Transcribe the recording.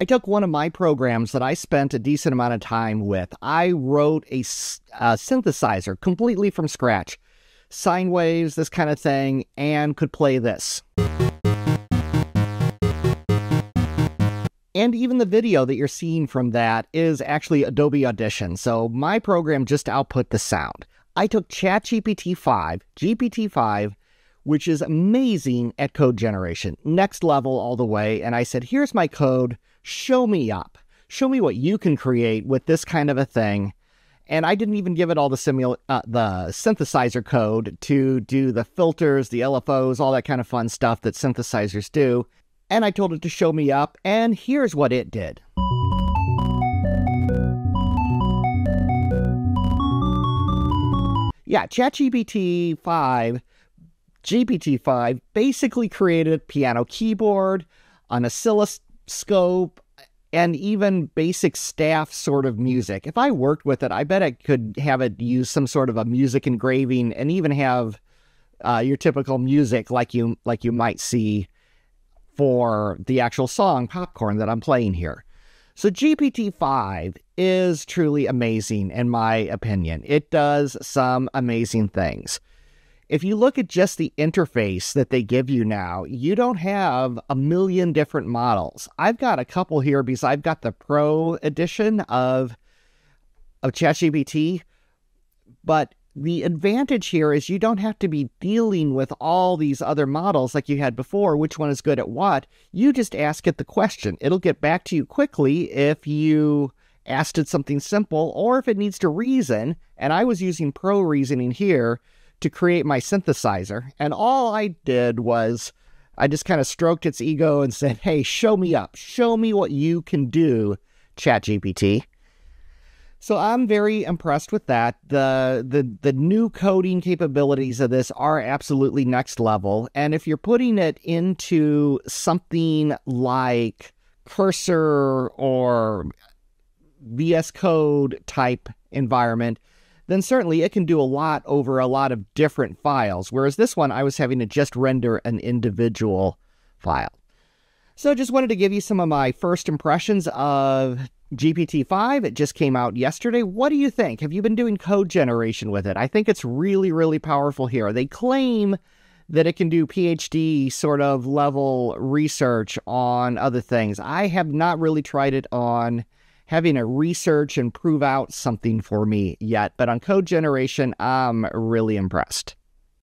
I took one of my programs that I spent a decent amount of time with. I wrote a, a synthesizer completely from scratch, sine waves, this kind of thing, and could play this. And even the video that you're seeing from that is actually Adobe Audition. So my program just output the sound. I took ChatGPT 5, GPT 5, which is amazing at code generation, next level all the way. And I said, here's my code, show me up. Show me what you can create with this kind of a thing. And I didn't even give it all the simul- uh, the synthesizer code to do the filters, the LFOs, all that kind of fun stuff that synthesizers do and I told it to show me up, and here's what it did. Yeah, ChatGPT 5, GPT 5 basically created piano keyboard, an oscilloscope, and even basic staff sort of music. If I worked with it, I bet I could have it use some sort of a music engraving and even have uh, your typical music like you like you might see for the actual song Popcorn that I'm playing here. So, GPT 5 is truly amazing, in my opinion. It does some amazing things. If you look at just the interface that they give you now, you don't have a million different models. I've got a couple here because I've got the Pro edition of, of ChatGPT, but the advantage here is you don't have to be dealing with all these other models like you had before, which one is good at what. You just ask it the question. It'll get back to you quickly if you asked it something simple or if it needs to reason. And I was using pro reasoning here to create my synthesizer. And all I did was I just kind of stroked its ego and said, hey, show me up. Show me what you can do, ChatGPT. So I'm very impressed with that. The the the new coding capabilities of this are absolutely next level. And if you're putting it into something like Cursor or VS Code type environment, then certainly it can do a lot over a lot of different files. Whereas this one, I was having to just render an individual file. So I just wanted to give you some of my first impressions of GPT-5, it just came out yesterday. What do you think? Have you been doing code generation with it? I think it's really, really powerful here. They claim that it can do PhD sort of level research on other things. I have not really tried it on having a research and prove out something for me yet, but on code generation, I'm really impressed.